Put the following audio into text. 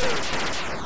Let's go.